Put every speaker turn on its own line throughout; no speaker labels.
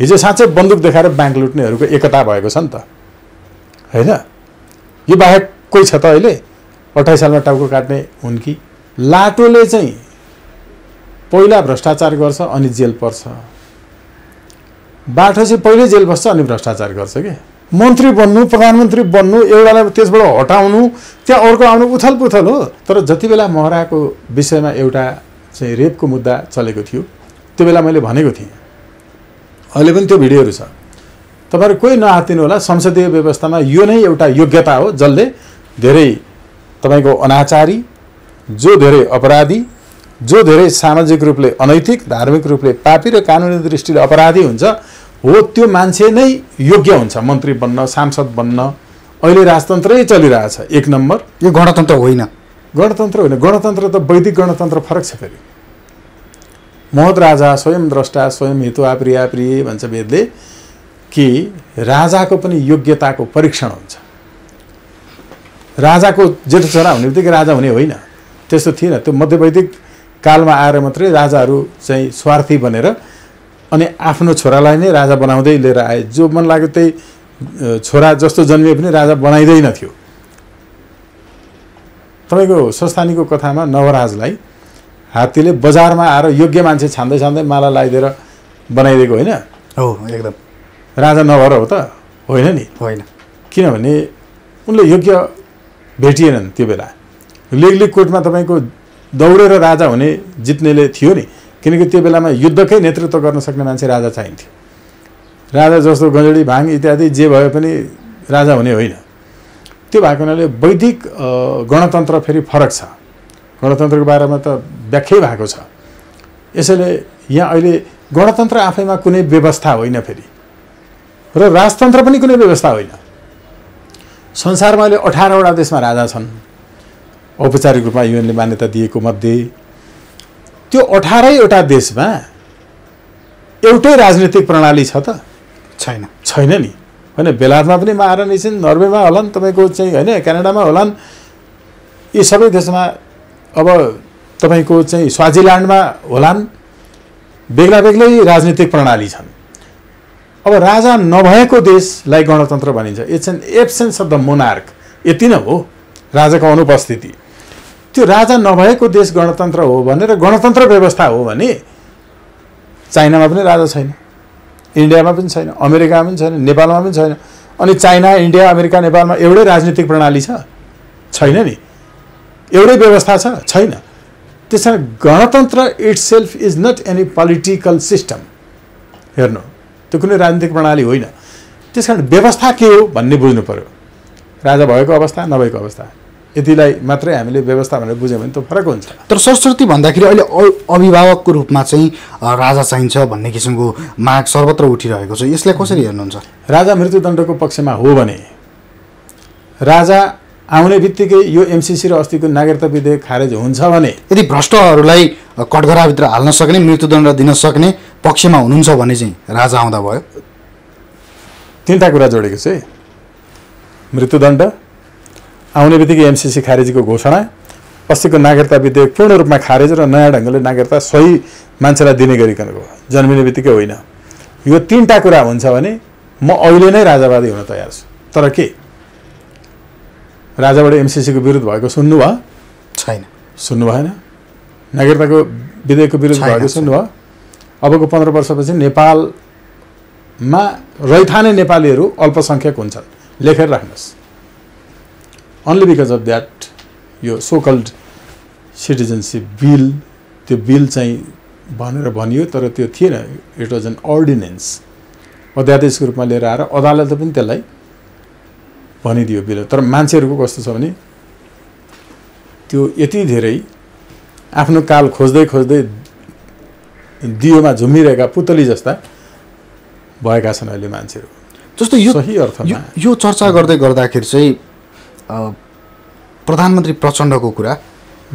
हिजो साँच्चै बन्दुक देखाएर ब्याङ्क लुट्नेहरूको एकता भएको छ नि त। होइन? यो बाहेक कोही छ त अहिले? अठाइस सालमा टाउको काट्ने हुन् कि? लाटोले चाहिँ पहिला भ्रष्टाचार गर्छ अनि जेल पर्छ। बाटो चाहिँ पहिल्यै जेल बस्छ अनि भ्रष्टाचार गर्छ कि? मन्त्री बन्नु प्रधानमन्त्री बन्नु एउटालाई त्यसबाट हटाउनु त्यहाँ अर्को आउनु उथल पुथल हो। तर जति बेला महराको विषयमा एउटा चाहिँ रेपको मुद्दा चलेको थियो त्यो बेला मैले भनेको थिएँ। अहिले पनि त्यो भिडियोहरू छ। तपाईँहरू कोही नआतिनु होला संसदीय व्यवस्थामा यो नै एउटा योग्यता हो जसले धेरै तपाईँको अनाचारी जो धेरै अपराधी जो धेरै सामाजिक रूपले अनैतिक धार्मिक रूपले पापी र कानुनी दृष्टिले अपराधी हुन्छ हो त्यो मान्छे नै योग्य हुन्छ मन्त्री बन्न सांसद बन्न। अहिले राजतन्त्रै चलिरहेछ एक नम्बर।
यो गणतन्त्र होइन।
गणतन्त्र होइन। गणतन्त्र त वैदिक गणतन्त्र फरक छ फेरि। महत राजा स्वयं द्रष्टा स्वयं हितुवा प्रिया प्रिय भन्छ वेदले कि राजाको पनि योग्यताको परीक्षण हुन्छ। राजाको जेठो छोरा हुने बित्तिकै राजा हुने होइन। त्यस्तो थिएन। त्यो मध्यवैदिक कालमा आएर मात्रै राजाहरू चाहिँ स्वार्थी बनेर अनि आफ्नो छोरालाई नै राजा बनाउँदै लिएर आए। जो मन लाग्यो त्यही छोरा जस्तो जन्मिए पनि राजा बनाइँदैन थियो। तपाईँको संस्थानीको कथामा नवराजलाई हात्तीले बजारमा आएर योग्य मान्छे छान्दै छान्दै माला लगाइदिएर बनाइदिएको होइन?
हो एकदम।
राजा नभएर हो त? होइन नि?
होइन।
किनभने उनले योग्य भेटिएनन् त्यो बेला। लिग लिग कोर्टमा तपाईँको दौडेर राजा हुने जित्नेले थियो नि। किनकि त्यो बेलामा युद्धकै नेतृत्व गर्न सक्ने मान्छे राजा चाहिन्थ्यो। राजा जस्तो गजडी भाङ इत्यादि जे भए पनि राजा हुने होइन। त्यो भएको हुनाले वैदिक गणतन्त्र फेरि फरक छ। गणतन्त्रको बारेमा त व्याख्यै भएको छ। यसैले यहाँ अहिले गणतन्त्र आफैमा कुनै व्यवस्था होइन फेरि। र राजतन्त्र पनि कुनै व्यवस्था होइन। संसारमा अहिले अठारवटा देशमा राजा छन्। औपचारिक रूपमा युएनले मान्यता दिएको मध्ये त्यो अठारैवटा देशमा एउटै राजनीतिक प्रणाली छ त?
छैन।
छैन नि। होइन बेलायतमा पनि महारानी छिन् नर्वेमा होलान् तपाईँको चाहिँ होइन क्यानाडामा होलान्। यी सबै देशमा अब तपाईँको चाहिँ स्वाजिल्यान्डमा होलान् बेग्ला बेग्लै राजनीतिक प्रणाली छन्। अब राजा नभएको देशलाई गणतन्त्र भनिन्छ। It's an absence of the monarch यति नै हो राजाको अनुपस्थिति। त्यो राजा नभएको देश गणतन्त्र हो भनेर गणतन्त्र व्यवस्था हो भने चाइनामा पनि राजा छैन। इन्डियामा पनि छैन। अमेरिकामा पनि छैन। नेपालमा पनि छैन। अनि चाइना इन्डिया अमेरिका नेपालमा एउटै राजनीतिक प्रणाली छैन नि। एउटै व्यवस्था छ? छैन। त्यस कारण गणतन्त्र itself is not any political system हेर्नु त्यो कुनै राजनीतिक प्रणाली होइन। त्यस कारण व्यवस्था के हो भन्ने बुझ्नु पऱ्यो राजा भएको अवस्था नभएको अवस्था। यतिलाई मात्रै हामीले व्यवस्था भनेर बुझ्यौँ भने त फरक हुन्छ।
तर सरस्वती भन्दाखेरि अहिले अभिभावकको रूपमा चाहिँ राजा चाहिन्छ भन्ने किसिमको माग सर्वत्र उठिरहेको छ। यसलाई कसरी हेर्नुहुन्छ?
राजा मृत्युदण्डको पक्षमा हो भने राजा आउने बित्तिकै यो एमसिसी र अस्तिको नागरिकता विधेयक खारेज हुन्छ भने
यदि भ्रष्टहरूलाई अ, कठघराभित्र हाल्न सक्ने मृत्युदण्ड दिन सक्ने पक्षमा हुनुहुन्छ भने चाहिँ राजा आउँदा भयो।
तिनवटा कुरा जोडेको छु है। मृत्युदण्ड आउने बित्तिकै एमसिसी खारेजीको घोषणा अस्तिको नागरिकता विधेयक पूर्ण रूपमा खारेज र नयाँ ढङ्गले नागरिकता सही मान्छेलाई दिने गरिकनको जन्मिने बित्तिकै होइन। यो तिनवटा कुरा हुन्छ भने म अहिले नै राजावादी हुन तयार छु। तर के? राजाबाट एमसिसीको विरुद्ध भएको सुन्नु भयो?
छैन।
सुन्नु भएन? नागरिकताको विधेयकको विरुद्ध भएको सुन्नुभयो अबको पन्ध्र वर्षपछि नेपालमा रैथाने नेपालीहरू अल्पसङ्ख्यक हुन्छन्। लेखेर राख्नुहोस्। अन्ली बिकज अफ द्याट यो सोकल्ड सिटिजनसिप बिल त्यो बिल चाहिँ भनेर भनियो तर त्यो थिएन। इट वाज एन अर्डिनेन्स अध्यादेशको रूपमा लिएर आएर अदालतले पनि त्यसलाई भनिदियो बिल। तर मान्छेहरूको कस्तो छ भने त्यो यति धेरै आफ्नो काल खोज्दै खोज्दै दियोमा झुम्मिरहेका पुतली जस्ता भएका छन् अहिले मान्छेहरू।
जस्तो यो
सही अर्थमा।
यो- यो चर्चा गर्दै गर्दाखेरि चाहिँ प्रधानमन्त्री प्रचण्डको कुरा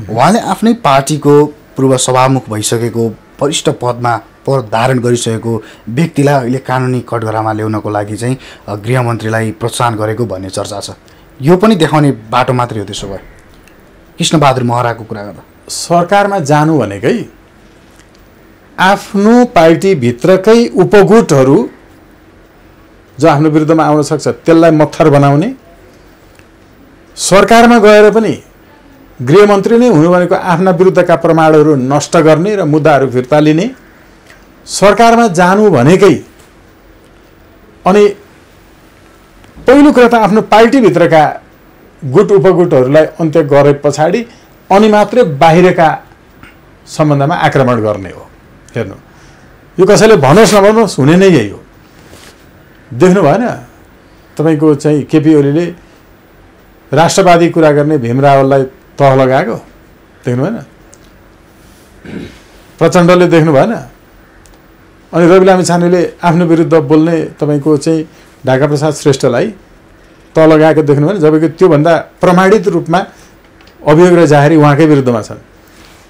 उहाँले आफ्नै पार्टीको पूर्व सभामुख भइसकेको वरिष्ठ पदमा पद धारण गरिसकेको व्यक्तिलाई अहिले कानुनी कटघरामा ल्याउनको लागि चाहिँ गृहमन्त्रीलाई प्रोत्साहन गरेको भन्ने चर्चा छ। यो पनि देखाउने बाटो मात्रै हो त्यसो भए। कृष्णबहादुर महराको कुरा गर्दा।
सरकारमा जानु भनेकै आफ्नो पार्टीभित्रकै उपगुटहरू जो आफ्नो विरुद्धमा आउन सक्छ त्यसलाई मत्थर बनाउने। सरकारमा गएर पनि गृहमन्त्री नै हुनु भनेको आफ्ना विरुद्धका प्रमाणहरू नष्ट गर्ने र मुद्दाहरू फिर्ता लिने सरकारमा जानु भनेकै अनि पहिलो कुरा त आफ्नो पार्टीभित्रका गुट उपगुटहरूलाई अन्त्य गरे पछाडि अनि मात्रै बाहिरका सम्बन्धमा आक्रमण गर्ने हो। हेर्नु। यो कसैले भनोस् नभनोस् हुने नै यही हो। देख्नु भएन? तपाईँको चाहिँ केपी ओलीले राष्ट्रवादी कुरा गर्ने भीम रावललाई तह लगाएको? देख्नु भएन? प्रचण्डले देख्नु भएन? अनि रवि लामी छानेले आफ्नो विरुद्ध बोल्ने तपाईँको चाहिँ ढाका प्रसाद श्रेष्ठलाई तह लगाएको देख्नु भएन? जबकि त्योभन्दा प्रमाणित रूपमा अभियोग र जाहेरी उहाँकै विरुद्धमा छन्।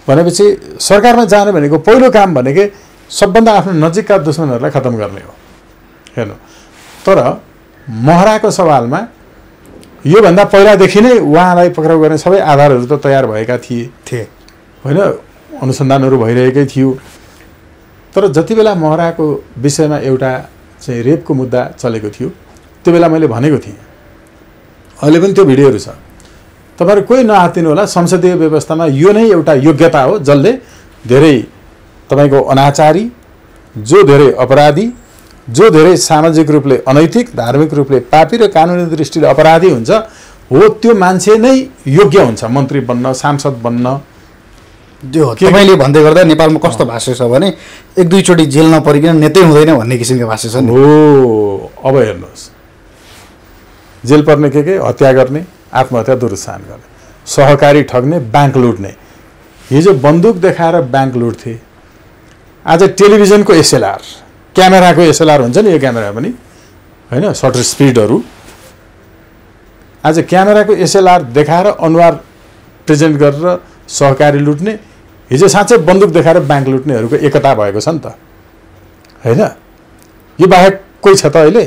भनेपछि सरकारमा जाने भनेको पहिलो काम भनेकै सबभन्दा आफ्नो नजिकका दुश्मनहरूलाई खतम गर्ने हो। हेर्नु। तर महराको सवालमा योभन्दा पहिलादेखि नै उहाँलाई पक्राउ गर्ने सबै आधारहरू त तयार भएका थिए।
थिए।
होइन? अनुसन्धानहरू भइरहेकै थियो। तर जति बेला महराको विषयमा एउटा चाहिँ रेपको मुद्दा चलेको थियो त्यो बेला मैले भनेको थिएँ। अहिले पनि त्यो भिडियोहरू छ। तपाईँहरू कोही नआत्तिनु होला संसदीय व्यवस्थामा यो नै एउटा योग्यता हो जसले धेरै तपाईँको अनाचारी जो धेरै अपराधी जो धेरै सामाजिक रूपले अनैतिक धार्मिक रूपले पापी र कानुनी दृष्टिले अपराधी हुन्छ हो त्यो मान्छे नै योग्य हुन्छ मन्त्री बन्न सांसद बन्न।
त्यो हो। तपाईँले भन्दै गर्दा नेपालमा कस्तो भाष्य छ भने एक दुईचोटि जेल नपरिकन नेतै हुँदैन भन्ने किसिमको भाष्य छ नि।
हो अब हेर्नुहोस्। जेल पर्ने के के? हत्या गर्ने आत्महत्या दुरुत्साहन गर्ने सहकारी ठग्ने ब्याङ्क लुट्ने। हिजो बन्दुक देखाएर ब्याङ्क लुट्थे। आज टेलिभिजनको एसएलआर। क्यामेराको एसएलआर हुन्छ नि यो क्यामेरा पनि होइन? सटर स्पिडहरू आज क्यामेराको एसएलआर देखाएर अनुहार प्रेजेन्ट गरेर सहकारी लुट्ने हिजो साँच्चै बन्दुक देखाएर ब्याङ्क लुट्नेहरूको एकता भएको छ नि त होइन? यो बाहेक कोही छ त अहिले?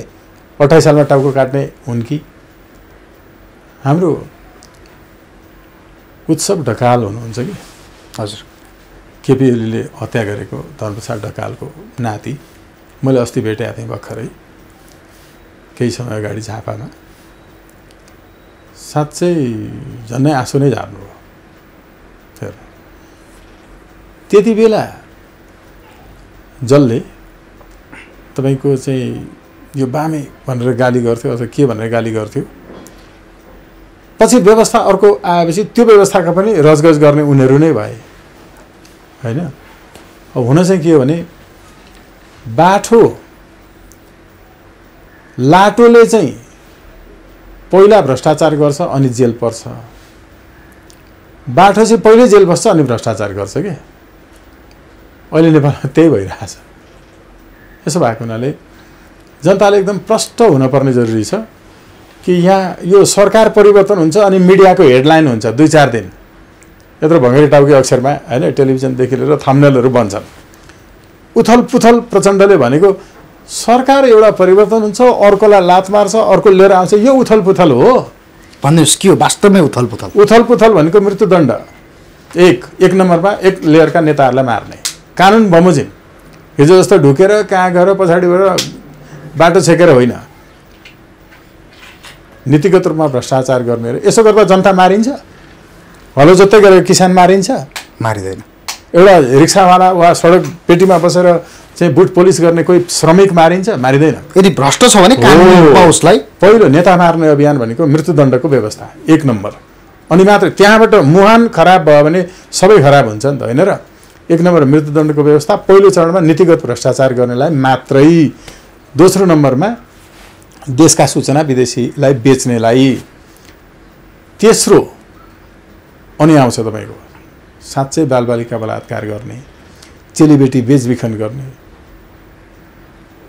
अठाइस सालमा टाउको काट्ने हुन् कि? हाम्रो उत्सव ढकाल हुनुहुन्छ कि?
हजुर।
केपी ओलीले हत्या गरेको धर्मप्रसाद ढकालको नाति। मैले अस्ति भेटेको थिएँ भर्खरै केही समय अगाडि झापामा। साँच्चै झन्नै आँसु नै झार्नु हो। हेर्नु त्यति बेला जसले तपाईँको चाहिँ यो बामे भनेर गाली गर्थ्यो अथवा के भनेर गाली गर्थ्यो पछि व्यवस्था अर्को आएपछि त्यो व्यवस्थाका पनि रजगज गर्ने उनीहरू नै भए। होइन? अब हुन चाहिँ के हो भने बाठो। लाटोले चाहिँ पहिला भ्रष्टाचार गर्छ अनि जेल पर्छ। बाठो चाहिँ पहिल्यै जेल बस्छ अनि भ्रष्टाचार गर्छ क्या अहिले नेपालमा त्यही भइरहेछ। यसो भएको हुनाले जनताले एकदम प्रष्ट हुनपर्ने जरुरी छ कि यहाँ यो सरकार परिवर्तन हुन्छ अनि मिडियाको हेडलाइन हुन्छ दुई चार दिन। यत्रो भङ्गेरी टाउकी अक्षरमा होइन टेलिभिजनदेखि लिएर थम्नेलहरू बन्छन्। उथल पुथल प्रचण्डले भनेको सरकार एउटा परिवर्तन हुन्छ अर्कोलाई लात मार्छ अर्को लिएर आउँछ यो उथल पुथल हो।
भन्नुहोस् के हो? वास्तवमै उथल पुथल?
उथल पुथल भनेको मृत्युदण्ड। एक एक नम्बरमा एक लेयरका नेताहरूलाई मार्ने। कानुन बमोजिम। हिजो जस्तो ढुकेर कहाँ गएर पछाडिबाट बाटो छेकेर होइन। नीतिगत रूपमा भ्रष्टाचार गर्ने यसो गर्दा जनता मारिन्छ? हलो जोत्दै गरेर किसान मारिन्छ?
मारिँदैन।
एउटा रिक्सावाला वा सडक पेटीमा बसेर चाहिँ बुट पोलिस गर्ने कोही श्रमिक मारिन्छ मारिँदैन।
यदि भ्रष्ट छ भने। उसलाई?
पहिलो नेता मार्ने अभियान भनेको मृत्युदण्डको व्यवस्था एक नम्बर। अनि मात्र त्यहाँबाट मुहान खराब भयो भने सबै खराब हुन्छ नि त होइन र? एक नम्बर मृत्युदण्डको व्यवस्था पहिलो चरणमा नीतिगत भ्रष्टाचार गर्नेलाई मात्रै। दोस्रो नम्बरमा देशका सूचना विदेशीलाई बेच्नेलाई। तेस्रो अनि आउँछ तपाईँको। साँच्चै बालबालिका बलात्कार गर्ने चेलीबेटी बेचबिखन गर्ने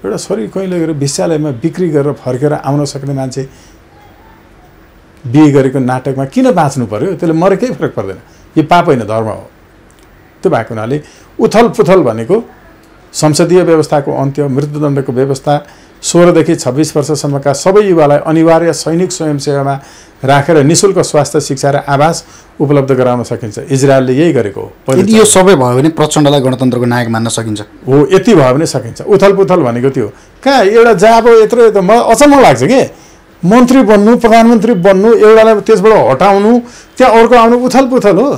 एउटा शरीर कहीँ लगेर विश्यालयमा बिक्री गरेर फर्केर आउन सक्ने मान्छे बिहे गरेको नाटकमा किन बाँच्नु पर्यो? त्यसले मरे केही फरक पर्दैन। यो पाप होइन धर्म हो। त्यो भएको हुनाले उथल पुथल भनेको संसदीय व्यवस्थाको अन्त्य मृत्युदण्डको व्यवस्था सोह्रदेखि छब्बिस वर्षसम्मका सबै युवालाई अनिवार्य सैनिक स्वयंसेवामा राखेर निशुल्क स्वास्थ्य शिक्षा र आवास उपलब्ध गराउन सकिन्छ। इजरायलले यही गरेको हो।
यदि यो सबै भयो भने प्रचण्डलाई गणतन्त्रको नायक मान्न सकिन्छ।
हो यति भयो भने सकिन्छ। उथल पुथल भनेको त्यो कहाँ एउटा जाबो यत्रो यत्रो म अचम्म लाग्छ कि? मन्त्री बन्नु प्रधानमन्त्री बन्नु एउटालाई त्यसबाट हटाउनु त्यहाँ अर्को आउनु उथल पुथल हो।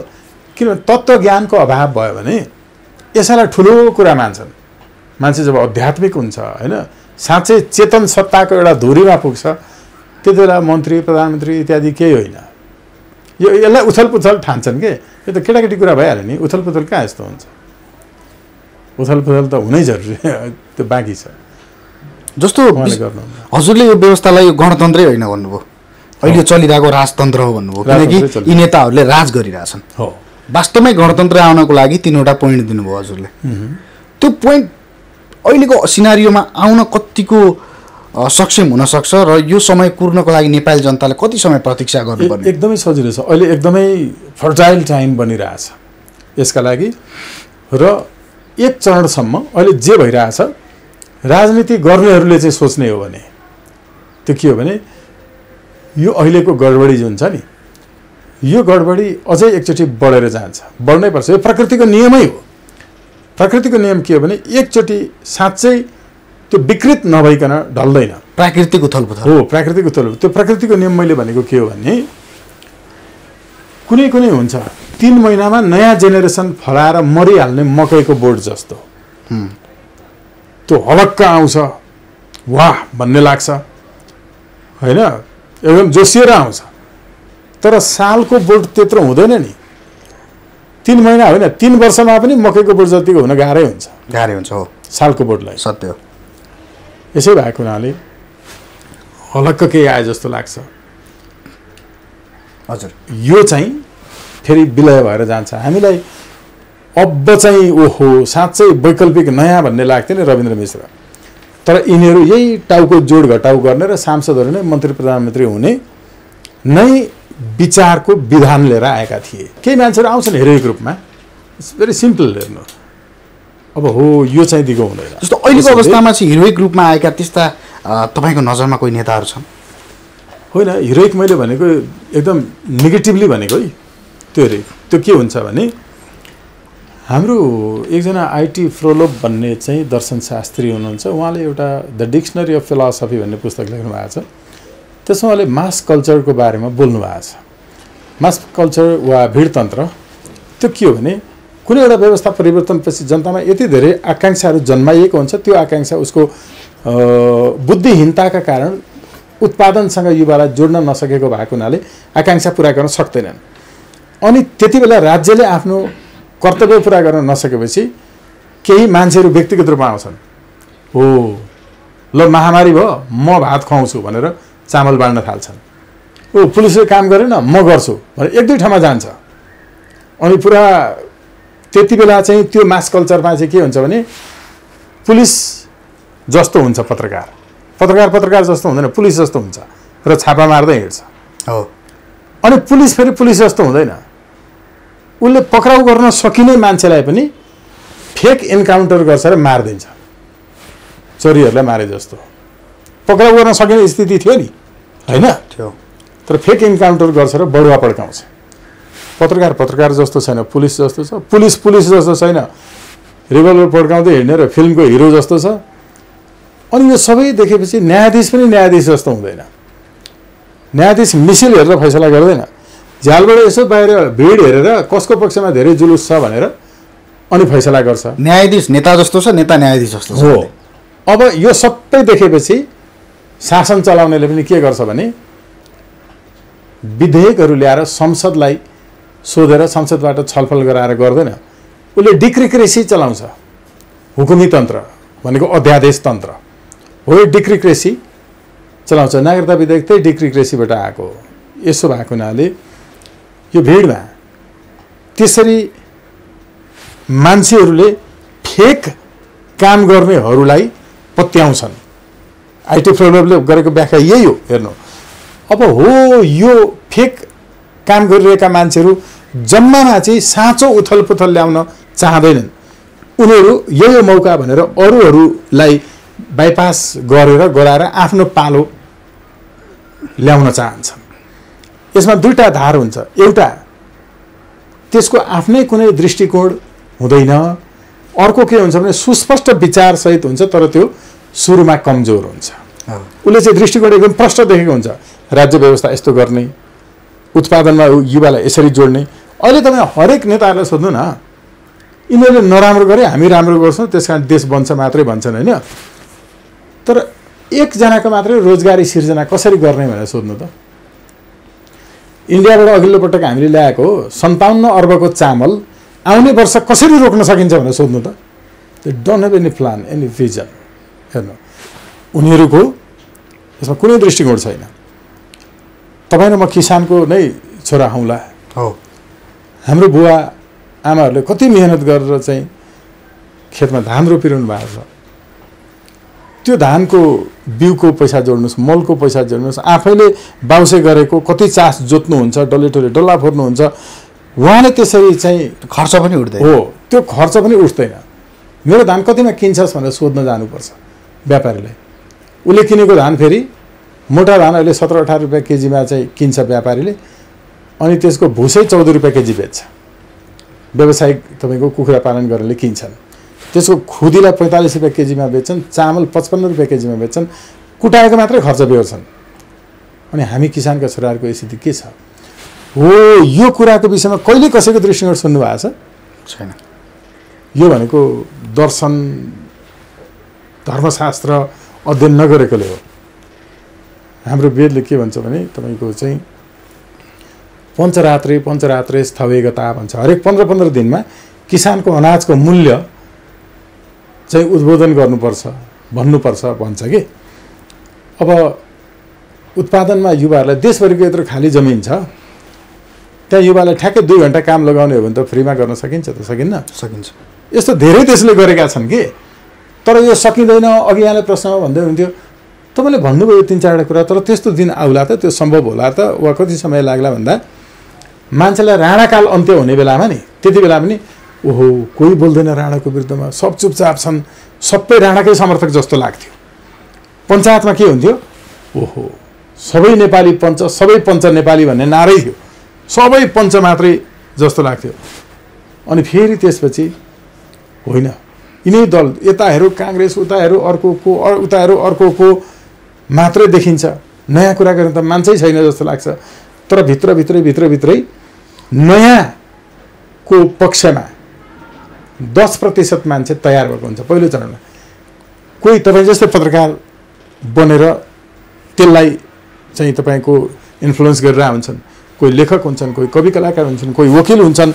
किनभने तत्त्व ज्ञानको अभाव भयो भने यसैलाई ठुलो कुरा मान्छन्। मान्छे जब आध्यात्मिक हुन्छ होइन साँच्चै चेतन सत्ताको एउटा धुरीमा पुग्छ त्यति बेला मन्त्री प्रधानमन्त्री इत्यादि केही होइन। यो यसलाई उथल पुथल ठान्छन् के? यो त केटाकेटी कुरा भइहाल्यो नि। उथल पुथल कहाँ यस्तो हुन्छ? उथल पुथल त हुनै जरुरी त्यो बाँकी छ।
जस्तो
गर्नुहुन्न
हजुरले यो व्यवस्थालाई यो गणतन्त्रै होइन भन्नुभयो। अहिले चलिरहेको राजतन्त्र हो भन्नुभयो। किनकि। यी नेताहरूले राज गरिरहेछन्।
हो।
वास्तवमै गणतन्त्र आउनको लागि तिनवटा पोइन्ट दिनुभयो हजुरले। त्यो पोइन्ट अहिलेको सिनारीयोमा आउन कतिको सक्षम हुनसक्छ र यो समय कुर्नको लागि नेपाली जनताले कति समय प्रतीक्षा गर्नुपर्ने?
एकदमै सजिलो छ। अहिले एकदमै फर्टाइल टाइम बनिरहेछ यसका लागि। र एक चरणसम्म अहिले जे भइरहेछ राजनीति गर्नेहरूले चाहिँ सोच्ने हो भने त्यो के हो भने यो अहिलेको गडबडी जुन छ नि यो गडबडी अझै एकचोटि बढेर जान्छ। बढ्नै पर्छ। यो प्रकृतिको नियमै हो। प्रकृतिको नियम के हो भने एकचोटि साँच्चै त्यो विकृत नभइकन ढल्दैन।
प्राकृतिक उथलपुथल
हो प्राकृतिक उत्तर त्यो प्रकृतिको नियम मैले भनेको के हो भने कुनै कुनै हुन्छ तिन महिनामा नयाँ जेनेरेसन फलाएर मरिहाल्ने मकैको बोट जस्तो। त्यो हलक्क आउँछ वाह भन्ने लाग्छ। होइन? एकदम जोसिएर आउँछ। तर सालको बोट त्यत्रो हुँदैन नि। तिन महिना होइन तिन वर्षमा पनि मकैको बोट जतिको हुन गाह्रै हुन्छ।
गाह्रै हुन्छ हो।
सालको बोटलाई।
सत्य हो।
यसै भएको हुनाले हलक्क केही आए जस्तो लाग्छ।
हजुर।
यो चाहिँ फेरि विलय भएर जान्छ। हामीलाई अब चाहिँ ओहो साँच्चै वैकल्पिक नयाँ भन्ने लाग्थ्यो नि रविन्द्र मिश्र। तर यिनीहरू यही टाउको जोड घटाउ गर्ने र सांसदहरू नै मन्त्री प्रधानमन्त्री हुने नै विचारको विधान लिएर आएका थिए। केही मान्छेहरू आउँछन् हेरेको रूपमा। इट्स भेरी सिम्पल हेर्नु अब हो यो चाहिँ दिगो हुँदैन।
जस्तो अहिलेको अवस्थामा चाहिँ हिरोइक रूपमा आएका त्यस्ता तपाईँको नजरमा कोही नेताहरू छन्?
होइन हिरोइक मैले भनेको एकदम नेगेटिभली भनेको है। त्यो हिरोइक त्यो के हुन्छ भने हाम्रो एकजना आइटी फ्रोलोप भन्ने चाहिँ दर्शन शास्त्री हुनुहुन्छ। उहाँले एउटा द डिक्सनरी अफ फिलोसफी भन्ने पुस्तक लेख्नु भएको छ। त्यसमा उहाँले मास कल्चरको बारेमा बोल्नु भएको छ। मास कल्चर वा भिडतन्त्र त्यो के हो भने कुनै एउटा व्यवस्था परिवर्तनपछि जनतामा यति धेरै आकाङ्क्षाहरू जन्माइएको हुन्छ त्यो आकाङ्क्षा उसको बुद्धिहीनताका कारण उत्पादनसँग युवालाई जोड्न नसकेको भएको हुनाले आकाङ्क्षा पुरा गर्न सक्दैनन्। अनि त्यति बेला राज्यले आफ्नो कर्तव्य पुरा गर्न नसकेपछि केही मान्छेहरू व्यक्तिगत रूपमा आउँछन्। हो ल महामारी भयो म भात खुवाउँछु भनेर चामल बाँड्न थाल्छन्। ओ पुलिसले काम गरेन म गर्छु भनेर एक दुई ठाउँमा जान्छ। अनि पुरा त्यति बेला चाहिँ त्यो मास कल्चरमा चाहिँ के हुन्छ भने पुलिस जस्तो हुन्छ पत्रकार। पत्रकार पत्रकार जस्तो हुँदैन पुलिस जस्तो हुन्छ र छापा मार्दै हिँड्छ।
हो।
अनि पुलिस फेरि पुलिस जस्तो हुँदैन। उसले पक्राउ गर्न सकिने मान्छेलाई पनि फेक इन्काउन्टर गर्छ र मारिदिन्छ। चोरीहरूलाई मारे जस्तो। पक्राउ गर्न सकिने स्थिति थियो नि। होइन?
थियो।
तर फेक इन्काउन्टर गर्छ र बढुवा पड्काउँछ। पत्रकार पत्रकार जस्तो छैन पुलिस जस्तो छ पुलिस पुलिस जस्तो छैन। रिभल्भर पड्काउँदै हिँड्ने र फिल्मको हिरो जस्तो छ। अनि यो सबै देखेपछि न्यायाधीश पनि न्यायाधीश जस्तो हुँदैन। न्यायाधीश मिसिल हेरेर फैसला गर्दैन। झ्यालबाट यसो बाहिर भिड हेरेर कसको पक्षमा धेरै जुलुस छ भनेर अनि फैसला गर्छ।
न्यायाधीश नेता जस्तो छ नेता न्यायाधीश जस्तो
हो। अब यो सबै देखेपछि शासन चलाउनेले पनि के गर्छ भने विधेयकहरू ल्याएर संसदलाई सोधेर संसदबाट छलफल गराएर गर्दैन। उसले डिक्रिक्रेसी चलाउँछ हुकुमी तन्त्र भनेको अध्यादेश तन्त्र हो यो डिक्रिक्रेसी चलाउँछ। नागरिकता विधेयक त्यही डिक्रिक्रेसीबाट आएको हो। यसो भएको हुनाले यो भिडमा त्यसरी मान्छेहरूले फेक काम गर्नेहरूलाई पत्याउँछन्। आइटी फ्लोरले गरेको व्याख्या यही हो हेर्नु। अब हो यो फेक काम गरिरहेका मान्छेहरू जम्मामा चाहिँ साँचो उथल पुथल ल्याउन चाहँदैनन्। उनीहरू यो यो मौका भनेर अरूहरूलाई बाइपास गरेर गराएर आफ्नो पालो ल्याउन चाहन्छन्। यसमा दुईवटा धार हुन्छ। एउटा त्यसको आफ्नै कुनै दृष्टिकोण हुँदैन। अर्को के हुन्छ भने सुस्पष्ट विचारसहित हुन्छ तर त्यो सुरुमा कमजोर हुन्छ। उसले चाहिँ दृष्टिकोण एकदम प्रष्ट देखेको हुन्छ राज्य व्यवस्था यस्तो गर्ने उत्पादनमा युवालाई यसरी जोड्ने। अहिले तपाईँ हरेक नेताहरूलाई सोध्नु न यिनीहरूले नराम्रो गरे हामी राम्रो गर्छौँ त्यस कारण देश बन्छ मात्रै भन्छन् होइन? तर एकजनाको मात्रै रोजगारी सिर्जना कसरी गर्ने भनेर सोध्नु त? इन्डियाबाट अघिल्लो पटक हामीले ल्याएको सन्ताउन्न अर्बको चामल आउने वर्ष कसरी रोक्न सकिन्छ भनेर सोध्नु त? Don't have any plan any vision हेर्नु उनीहरूको यसमा कुनै दृष्टिकोण छैन तपाईँ र म किसानको नै छोरा हौँला
हो
हाम्रो बुवा आमाहरूले कति मिहिनेत गरेर चाहिँ खेतमा धान रोपिरहनु भएको छ त्यो धानको बिउको पैसा जोड्नुहोस् मलको पैसा जोड्नुहोस् आफैले बाउसे गरेको कति चास जोत्नुहुन्छ डल्ले टोले डल्ला फोर्नुहुन्छ उहाँले त्यसरी चाहिँ
खर्च पनि उठ्दैन
हो त्यो खर्च पनि उठ्दैन मेरो धान कतिमा किन्छस् भनेर सोध्न जानुपर्छ व्यापारीलाई। उसले किनेको धान फेरि मोटा धान अहिले सत्र अठार रुपियाँ केजीमा चाहिँ किन्छ व्यापारीले अनि त्यसको भुसै चौध रुपियाँ केजी बेच्छ। व्यावसायिक तपाईँको कुखुरा पालन गर्नेले किन्छन्। त्यसको खुदीलाई पैँतालिस रुपियाँ केजीमा बेच्छन् चामल पचपन्न रुपियाँ केजीमा बेच्छन् कुटाएको मात्रै खर्च बेहोर्छन्। अनि हामी किसानका छोराहरूको स्थिति के छ? हो यो कुराको विषयमा कहिले कसैको दृष्टिकोण सुन्नु भएको छ?
छैन।
यो भनेको दर्शन धर्मशास्त्र अध्ययन नगरेकोले हो। हाम्रो वेदले के भन्छ भने तपाईँको चाहिँ पञ्चरात्रे पञ्चरात्रे स्थवेगता भन्छ। हरेक पन्ध्र पन्ध्र दिनमा किसानको अनाजको मूल्य चाहिँ उद्बोधन गर्नुपर्छ भन्नुपर्छ भन्छ कि। अब उत्पादनमा युवाहरूलाई देशभरिको यत्रो खाली जमिन छ त्यहाँ युवालाई ठ्याक्कै दुई घन्टा काम लगाउने हो भने त फ्रीमा गर्न सकिन्छ त सकिन्न?
सकिन्छ।
यस्तो धेरै देशले गरेका छन् कि। तर यो सकिँदैन अघि यहाँले प्रश्नमा भन्दै हुन्थ्यो तपाईँले भन्नुभयो तिन चारवटा कुरा तर त्यस्तो दिन आउला त त्यो सम्भव होला त वा कति समय लाग्ला भन्दा मान्छेलाई राणाकाल अन्त्य हुने बेलामा नि त्यति बेला पनि ओहो कोही बोल्दैन राणाको विरुद्धमा सब चुपचाप छन् सबै राणाकै समर्थक जस्तो लाग्थ्यो। पञ्चायतमा के हुन्थ्यो? ओहो सबै नेपाली पञ्च सबै पञ्च नेपाली भन्ने नारै थियो। सबै पञ्च मात्रै जस्तो लाग्थ्यो। अनि फेरि त्यसपछि होइन यिनै दल यता हेरौँ काङ्ग्रेस उता हेरौँ अर्को को अ- उता हेरौँ अर्को को मात्रै देखिन्छ। नयाँ कुरा गर्ने त मान्छे छैन जस्तो लाग्छ। तर भित्रभित्रै भित्रभित्रै नयाँको पक्षमा दस प्रतिशत मान्छे तयार भएको हुन्छ। पहिलो चरणमा कोही तपाईँ जस्तै पत्रकार बनेर त्यसलाई चाहिँ तपाईँको इन्फ्लुएन्स गरेर हुन्छन् कोही लेखक हुन्छन् कोही कवि कलाकार हुन्छन् कोही वकिल हुन्छन्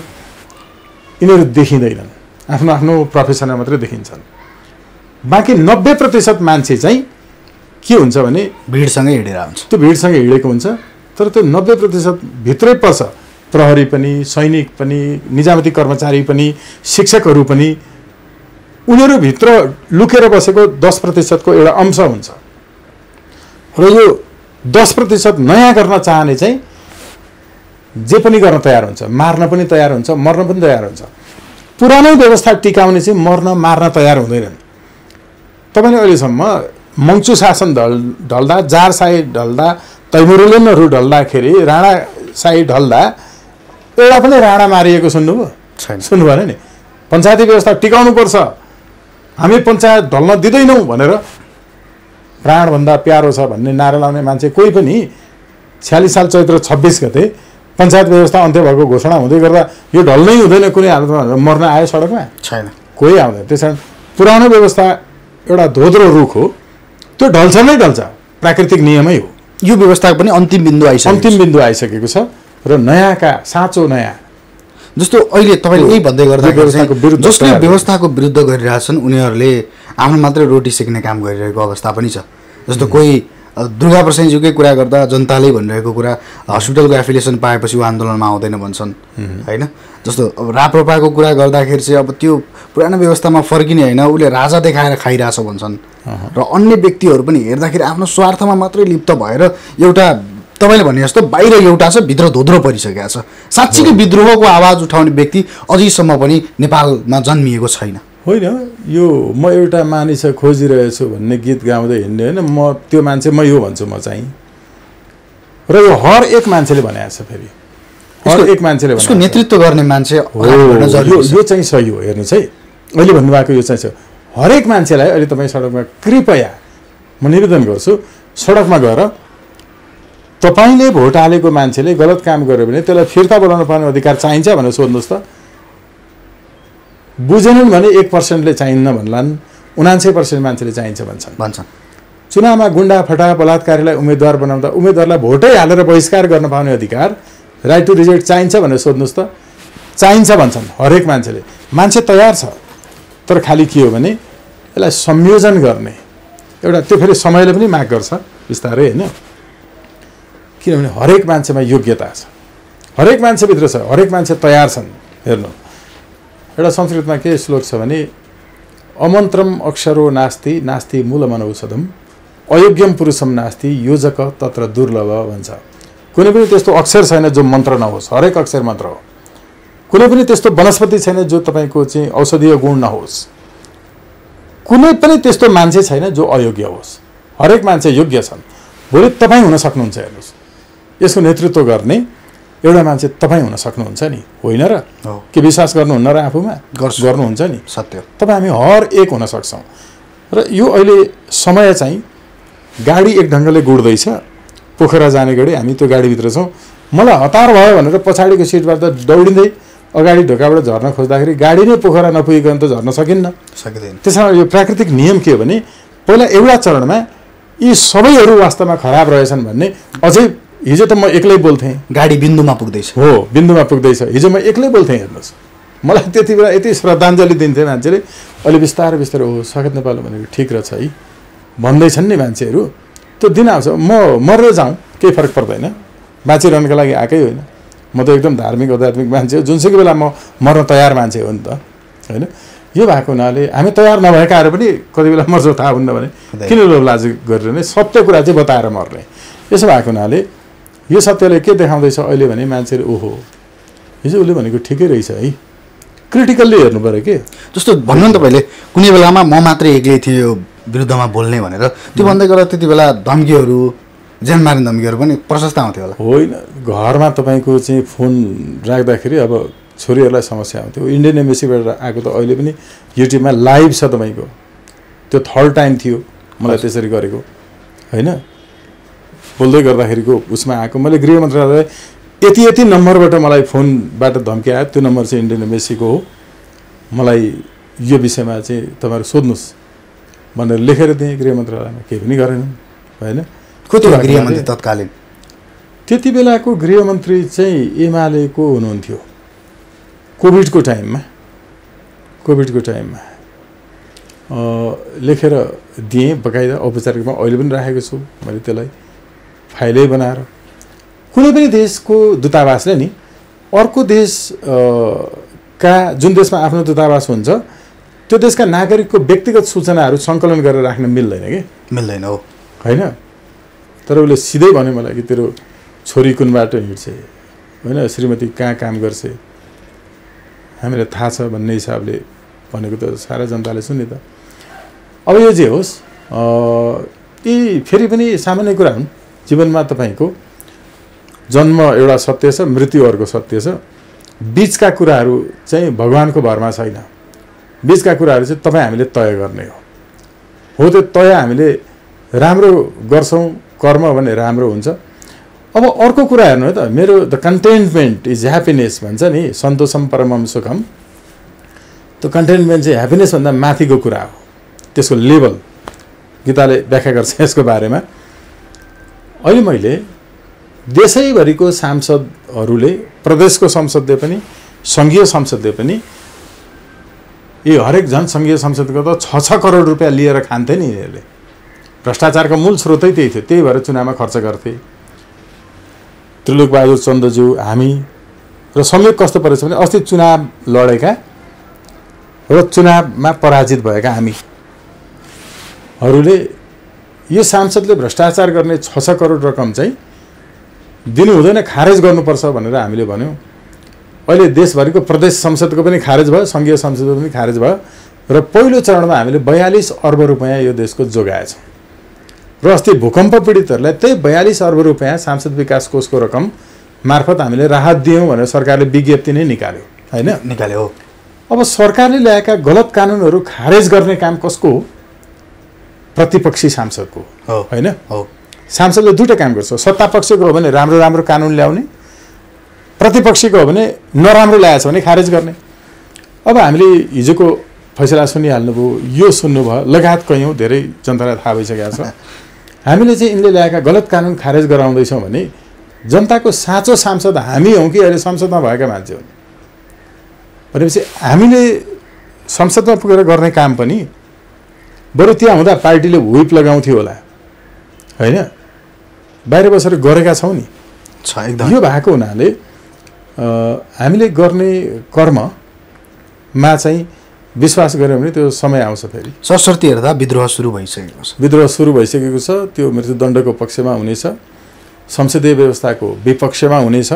यिनीहरू देखिँदैनन्। आफ्नो आफ्नो प्रोफेसनमा मात्रै देखिन्छन्। बाँकी नब्बे प्रतिशत मान्छे चाहिँ के हुन्छ भने
भिडसँगै हिँडेर हुन्छ
त्यो भिडसँग हिँडेको हुन्छ तर त्यो नब्बे प्रतिशत भित्रै पर्छ। प्रहरी पनि सैनिक पनि निजामती कर्मचारी पनि शिक्षकहरू पनि उनीहरूभित्र लुकेर बसेको दस प्रतिशतको एउटा अंश हुन्छ। र यो दस प्रतिशत नयाँ गर्न चाहने चाहिँ जे पनि गर्न तयार हुन्छ मार्न पनि तयार हुन्छ मर्न पनि तयार हुन्छ। पुरानो व्यवस्था टिकाउने चाहिँ मर्न मार्न तयार हुँदैनन्। तपाईँले अहिलेसम्म मङ्चु शासन ढल ढल्दा जार साई ढल्दा तैमुरुलेनहरू ढल्दाखेरि राणा साई ढल्दा एउटा पनि राणा मारिएको सुन्नुभयो
छैन।
सुन्नु भएन नि? पञ्चायती व्यवस्था टिकाउनुपर्छ। हामी पञ्चायत ढल्न दिँदैनौँ भनेर प्राणभन्दा प्यारो छ भन्ने नारा लाउने मान्छे कोही पनि छ्यालिस साल चैत्र छब्बिस गते पञ्चायत व्यवस्था अन्त्य भएको घोषणा हुँदै गर्दा यो ढल्नै हुँदैन कुनै हालतमा मर्न आयो सडकमा?
छैन।
कोही आउँदैन। त्यस कारण पुरानो व्यवस्था एउटा धोद्रो रुख हो। त्यो ढल्छ नै ढल्छ। प्राकृतिक नियमै हो।
यो व्यवस्थाको पनि अन्तिम बिन्दु आइसक्यो
अन्तिम बिन्दु आइसकेको छ र नयाँका साँचो नयाँ
जस्तो अहिले तपाईँले यही भन्दै
विरुद्ध
जसले व्यवस्थाको विरुद्ध गरिरहेछन् उनीहरूले आफ्नो मात्रै रोटी सेक्ने काम गरिरहेको अवस्था पनि छ। जस्तो कोही दुर्गा प्रसाईज्यूकै कुरा गर्दा जनताले भनिरहेको कुरा हस्पिटलको एफिलिएसन पाएपछि ऊ आन्दोलनमा आउँदैन भन्छन्। होइन? जस्तो अब राप्रपाको कुरा गर्दाखेरि चाहिँ अब त्यो पुरानो व्यवस्थामा फर्किने होइन उसले राजा देखाएर खाइरहेछ भन्छन्। र अन्य व्यक्तिहरू पनि हेर्दाखेरि आफ्नो स्वार्थमा मात्रै लिप्त भएर एउटा तपाईँले भने जस्तो बाहिर एउटा छ भित्र धोद्रो परिसकेको छ। साँच्चीकै विद्रोहको आवाज उठाउने व्यक्ति अझैसम्म पनि नेपालमा जन्मिएको छैन।
होइन? यो म एउटा मानिस खोजिरहेछु भन्ने गीत गाउँदै हिँड्ने होइन? म त्यो मान्छे म यो भन्छु म चाहिँ। र यो हर एक मान्छेले भनेको छ फेरि। हर एक मान्छेले
उसको। नेतृत्व गर्ने मान्छे
हो। यो चाहिँ सही हो हेर्नुहोस् है अहिले भन्नुभएको यो चाहिँ छ हरेक मान्छेलाई अहिले तपाईँ सडकमा कृपया म निवेदन गर्छु सडकमा गएर तपाईँले भोट हालेको मान्छेले गलत काम गर्यो भने त्यसलाई फिर्ता बोलाउनु पर्ने अधिकार चाहिन्छ भनेर सोध्नुहोस् त। बुझेनन् भने एक पर्सेन्टले चाहिन्न भन्लान् उनान्सय पर्सेन्ट मान्छेले चाहिन्छ भन्छन्।
भन्छन्।
चुनावमा गुन्डा फटा बलात्कारीलाई उम्मेद्वार बनाउँदा उम्मेद्वारलाई भोटै हालेर बहिष्कार गर्न पाउने अधिकार राइट टु रिजेक्ट चाहिन्छ भनेर सोध्नुहोस् त। चाहिन्छ भन्छन् हरेक मान्छेले। मान्छे तयार छ तर खालि के हो भने यसलाई संयोजन गर्ने। एउटा त्यो फेरि समयले पनि माग गर्छ बिस्तारै होइन। किनभने हरेक मान्छेमा योग्यता छ। हरेक मान्छेभित्र छ हरेक मान्छे तयार छन् हेर्नु। एउटा संस्कृतमा के श्लोक छ भने अमन्त्रम अक्षरो नास्ति नास्ति मूलमन औषधम अयोग्यम पुरुषम नास्ति योजक तत्र दुर्लभ भन्छ। कुनै पनि त्यस्तो अक्षर छैन जो मन्त्र नहोस् हरेक अक्षर मन्त्र हो। कुनै पनि त्यस्तो वनस्पति छैन जो तपाईँको चाहिँ औषधीय गुण नहोस्। कुनै पनि त्यस्तो मान्छे छैन जो अयोग्य होस्। हरेक मान्छे योग्य छन्। भोलि तपाईँ हुन सक्नुहुन्छ हेर्नुहोस्। यसको नेतृत्व गर्ने एउटा मान्छे तपाईँ हुन सक्नुहुन्छ नि होइन र? के विश्वास गर्नुहुन्न र आफूमा। गर्नुहुन्छ नि।
सत्य।
तपाईँ हामी हर एक हुन सक्छौँ। र यो अहिले समय चाहिँ गाडी एक ढङ्गले गुड्दैछ। पोखरा जाने गरी हामी त्यो गाडीभित्र छौँ। मलाई हतार भयो भनेर पछाडिको सिटबाट दौडिँदै अगाडि ढोकाबाट झर्न खोज्दाखेरि गाडी नै पोखरा नपुगिकन त झर्न सकिन्न।
सकिँदैन।
त्यसमा यो प्राकृतिक नियम के हो भने पहिला एउटा चरणमा यी सबैहरू वास्तवमा खराब रहेछन् भन्ने अझै हिजो त म एक्लै बोल्थेँ।
गाडी बिन्दुमा पुग्दैछ।
हो बिन्दुमा पुग्दैछ। हिजो म एक्लै बोल्थेँ हेर्नुहोस्। मलाई त्यति बेला यति श्रद्धाञ्जली दिन्थे मान्छेले अहिले बिस्तारै बिस्तारै हो सकेत नेपाल भनेको ठिक रहेछ है। भन्दैछन् नि मान्छेहरू। त्यो दिन आउँछ। म मरेर जाउँ केही फरक पर्दैन। बाँचिरहनुको लागि आएकै होइन। म त एकदम धार्मिक आध्यात्मिक मान्छे हो। जुनसुकै बेला म मर्न तयार मान्छे हो नि त। होइन? यो भएको हुनाले हामी तयार नभएकाहरू पनि कति बेला मर्छ थाहा हुन्न भने। किन लोभलाज गरिरहने सत्य कुरा चाहिँ बताएर मर्ने। यसो भएको हुनाले यो सत्यले के देखाउँदैछ अहिले भने मान्छेले ओहो हिजो उसले भनेको ठिकै रहेछ है। क्रिटिकल्ली हेर्नु पऱ्यो कि?
जस्तो भन्नु नि तपाईँले कुनै बेलामा म मात्रै एक्लै थिएँ यो विरुद्धमा बोल्ने भनेर। त्यो भन्दै गर्दा त्यति बेला धम्कीहरू ज्यान मार्ने धम्कीहरू पनि प्रशस्त आउँथ्यो होला।
होइन घरमा तपाईँको चाहिँ फोन राख्दाखेरि अब छोरीहरूलाई समस्या आउँथ्यो। इन्डियन एम्बेसीबाट आएको त अहिले पनि युट्युबमा लाइभ छ तपाईँको। त्यो थर्ड टाइम थियो मलाई त्यसरी गरेको। होइन? बोल्दै गर्दाखेरिको उसमा आएको। मैले गृह मन्त्रालय यति यति नम्बरबाट मलाई फोनबाट धम्की आयो त्यो नम्बर चाहिँ इन्डियन एम्बेसीको हो। मलाई यो विषयमा चाहिँ तपाईँहरू सोध्नुहोस् भनेर लेखेर दिएँ। गृह मन्त्रालयमा केही पनि गरेनन् होइन
को गृहमन्त्री तत्कालीन?
त्यति बेलाको गृहमन्त्री चाहिँ एमालेको हुनुहुन्थ्यो। कोभिडको टाइममा कोभिडको टाइममा लेखेर दिएँ बकाइदा औपचारिकमा अहिले पनि राखेको छु। मैले त्यसलाई फाइलै बनाएर। कुनै पनि देशको दूतावासले नि अर्को देश का जुन देशमा आफ्नो दूतावास हुन्छ त्यो देशका नागरिकको व्यक्तिगत सूचनाहरू सङ्कलन गरेर राख्न मिल्दैन कि?
मिल्दैन हो।
होइन? तर उसले सिधै भन्यो मलाई कि तेरो छोरी कुन बाटो हिँड्छ? होइन श्रीमती कहाँ काम गर्छ? हामीलाई थाहा छ भन्ने हिसाबले भनेको त सारा जनताले सुन्यो त। अब यो जे होस् यी फेरि पनि सामान्य कुरा हुन्। जीवनमा तपाईँको जन्म एउटा सत्य छ मृत्यु अर्को सत्य छ। बिचका कुराहरू चाहिँ भगवान्को भरमा छैन। बिचका कुराहरू चाहिँ तपाईँ हामीले तय गर्ने हो। हो त्यो तय हामीले राम्रो गर्छौँ कर्म भने राम्रो हुन्छ। अब अर्को कुरा हेर्नु है त मेरो द कन्टेन्टमेन्ट इज ह्याप्पिनेस भन्छ नि सन्तोषम परमम सुखम। त्यो कन्टेन्टमेन्ट चाहिँ ह्याप्पिनेसभन्दा माथिको कुरा हो। त्यसको लेभल गीताले व्याख्या गर्छ यसको बारेमा। अहिले मैले देशैभरिको सांसदहरूले प्रदेशको संसदले पनि सङ्घीय संसदले पनि यी हरेक झन् सङ्घीय संसदको त छ छ करोड रुपियाँ लिएर खान्थे नि यिनीहरूले। भ्रष्टाचारको मूल स्रोतै त्यही थियो त्यही भएर चुनावमा खर्च गर्थे। त्रिलोकबहादुर चन्दज्यू हामी र संयोग कस्तो परेछ भने अस्ति चुनाव लडेका र चुनावमा पराजित भएका हामीहरूले यो सांसदले भ्रष्टाचार गर्ने छ छ करोड रकम चाहिँ दिनु हुँदैन खारेज गर्नुपर्छ भनेर हामीले भन्यौँ। अहिले देशभरिको प्रदेश संसदको पनि खारेज भयो सङ्घीय संसदको पनि खारेज भयो र पहिलो चरणमा हामीले बयालिस अर्ब रुपियाँ यो देशको जोगाएछौँ। र अस्ति भूकम्प पीडितहरूलाई त्यही बयालिस अर्ब रुपियाँ सांसद विकास कोषको रकम मार्फत हामीले राहत दियौँ भनेर सरकारले विज्ञप्ति नै निकाल्यो होइन?
निकाल्यो
अब सरकारले ल्याएका गलत कानुनहरू खारेज गर्ने काम कसको हो? प्रतिपक्षी सांसदको।
हो।
होइन?
हो।
सांसदले दुइटा काम गर्छ। सत्ता पक्षको हो भने राम्रो राम्रो कानुन ल्याउने प्रतिपक्षीको हो भने नराम्रो ल्याएछ भने खारेज गर्ने। अब हामीले हिजोको फैसला सुनिहाल्नुभयो यो सुन्नुभयो लगायत कैयौँ धेरै जनतालाई थाहा भइसकेको छ। हामीले चाहिँ यिनले ल्याएका गलत कानुन खारेज गराउँदैछौँ भने जनताको साँचो सांसद हामी हौँ कि अहिले संसदमा भएका मान्छे हुन्? भनेपछि हामीले संसदमा पुगेर गर्ने काम पनि बरु त्यहाँ हुँदा पार्टीले व्हिप लगाउँथ्यो होला। होइन? बाहिर बसेर गरेका छौँ नि।
छ एकदम।
यो भएको हुनाले हामीले गर्ने कर्ममा चाहिँ विश्वास गऱ्यौँ भने त्यो समय आउँछ फेरि।
सरस्वती हेर्दा विद्रोह सुरु भइसकेको छ।
विद्रोह सुरु भइसकेको छ त्यो मृत्युदण्डको पक्षमा हुनेछ संसदीय व्यवस्थाको विपक्षमा हुनेछ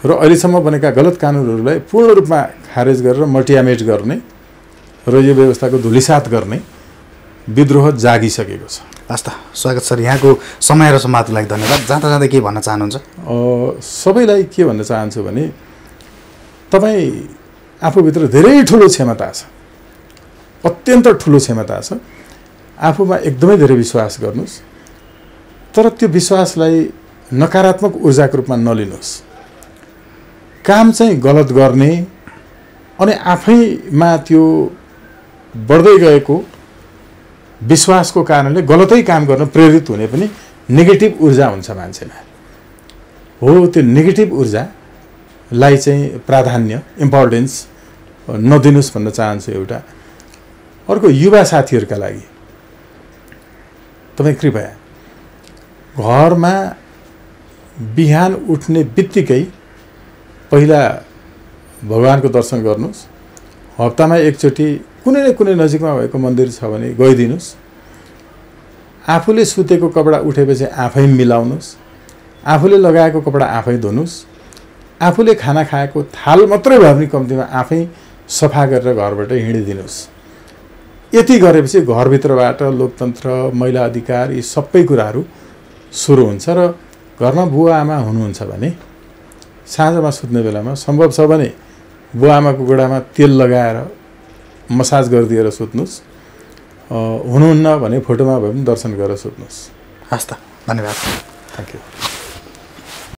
र अहिलेसम्म बनेका गलत कानुनहरूलाई पूर्ण रूपमा खारेज गरेर मल्टियामेट गर्ने र यो व्यवस्थाको धुलिसात गर्ने विद्रोह जागिसकेको छ।
हस् त स्वागत सर। यहाँको समय र समाजको लागि धन्यवाद। जाँदा जाँदै के भन्न चाहनुहुन्छ?
सबैलाई के भन्न चाहन्छु भने तपाईँ आफूभित्र धेरै ठुलो क्षमता छ। अत्यन्त ठुलो क्षमता छ। आफूमा एकदमै धेरै विश्वास गर्नुहोस्। तर त्यो विश्वासलाई नकारात्मक ऊर्जाको रूपमा नलिनुहोस्। काम चाहिँ गलत गर्ने अनि आफैमा त्यो बढ्दै गएको विश्वासको कारणले गलतै काम गर्न प्रेरित हुने पनि नेगेटिभ ऊर्जा हुन्छ मान्छेमा हो त्यो नेगेटिभ ऊर्जालाई चाहिँ प्राधान्य इम्पोर्टेन्स नदिनुहोस् भन्न चाहन्छु एउटा। अर्को युवा साथीहरूका लागि। तपाईँ कृपया घरमा बिहान उठ्ने बित्तिकै पहिला भगवान्को दर्शन गर्नुहोस्। हप्तामा एकचोटि कुनै न कुनै नजिकमा भएको मन्दिर छ भने गइदिनुहोस्। आफूले सुतेको कपडा उठेपछि आफै मिलाउनुहोस्। आफूले लगाएको कपडा आफै धुनुहोस्। आफूले खाना खाएको थाल मात्रै भए पनि कम्तीमा आफै सफा गरेर घरबाट हिँडिदिनुहोस्। यति गरेपछि घरभित्रबाट लोकतन्त्र महिला अधिकार यी सबै कुराहरू सुरु हुन्छ र घरमा बुवा आमा हुनुहुन्छ भने साँझमा सुत्ने बेलामा सम्भव छ भने बुवा आमाको गोडामा तेल लगाएर मसाज गरिदिएर सुत्नुहोस् हुनुहुन्न भने फोटोमा भए पनि दर्शन गरेर सुत्नुहोस्
हस् त धन्यवाद।
Thank you